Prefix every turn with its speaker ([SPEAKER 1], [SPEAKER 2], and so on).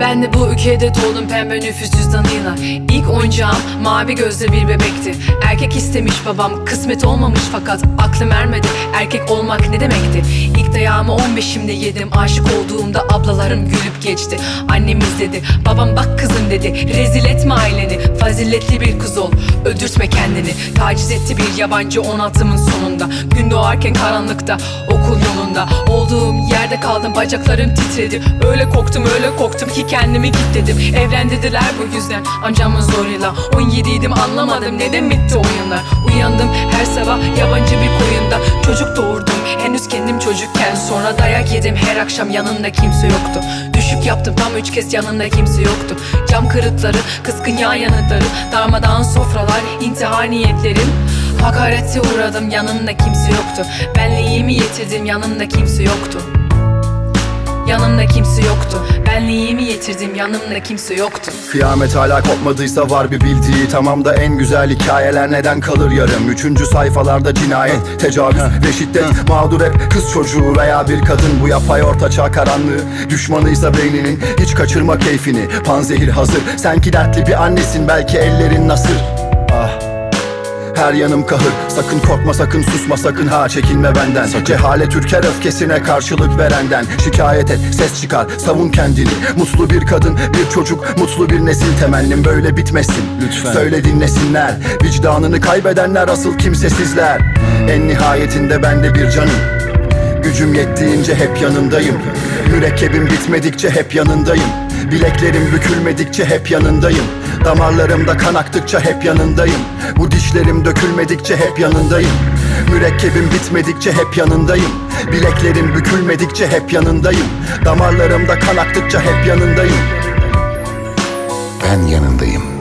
[SPEAKER 1] Ben de bu ülkede doğdum pembe nüfus cüzdanıyla. İlk oyuncağım mavi gözlü bir bebekti. Erkek istemiş babam kısmet olmamış fakat aklım ermedi. Erkek olmak ne demekti? İlk dayağımı 15'imde yedim. Aşık olduğumda ablalarım gülüp geçti. Annem izledi babam bak kızım dedi. Rezil etme aileni faziletli bir kız ol. Öldürtme kendini. Taciz etti bir yabancı 16'mın sonunda. Gün doğarken karanlıkta okul yolunda Olduğum yerde kaldım bacaklarım titredi. Öyle korktum öyle korktum ki kendimi kilitledim Evlen dediler bu yüzden amcamın zoruyla. 17 idim anlamadım neden bitti oyunlar Uyandım her sabah yabancı bir koyunda. Çocuk doğurdum henüz kendim çocukken. Sonra dayak yedim her akşam yanında kimse yoktu. Düşük yaptım tam üç kez yanında kimse yoktu. Cam kırıkları, kıskın yağ yanıkları Darmadağın sofralar, intihar niyetlerim Hakarete uğradım yanımda kimse yoktu. Benliğimi yitirdim yanımda kimse yoktu. Yanımda kimse yoktu. Benliğimi yitirdim yanımda kimse yoktu.
[SPEAKER 2] Kıyamet hala kopmadıysa var bir bildiği. Tamam da en güzel hikayeler neden kalır yarım Üçüncü sayfalarda cinayet, tecavüz ve şiddet. Mağdur hep kız çocuğu veya bir kadın. Bu yapay ortaçağ karanlığı. Düşmanıysa beyninin hiç kaçırma keyfini. Panzehir hazır. Senki dertli bir annesin. Belki ellerin nasır her yanım kahır. Sakın korkma sakın susma sakın ha çekinme benden. Sakın. Cehalet ürker öfkesine karşılık verenden. Şikayet et ses çıkar savun kendini. Mutlu bir kadın bir çocuk mutlu bir nesil. Temennim böyle bitmesin. Lütfen. Söyle dinlesinler. Vicdanını kaybedenler asıl kimsesizler. En nihayetinde ben de bir canım. Gücüm yettiğince hep yanındayım. Mürekkebim bitmedikçe hep yanındayım. Bileklerim bükülmedikçe hep yanındayım Damarlarımda kan aktıkça hep yanındayım. Bu dişlerim dökülmedikçe hep yanındayım. Mürekkebim bitmedikçe hep yanındayım. Bileklerim bükülmedikçe hep yanındayım. Damarlarımda kan aktıkça hep yanındayım.
[SPEAKER 3] Ben yanındayım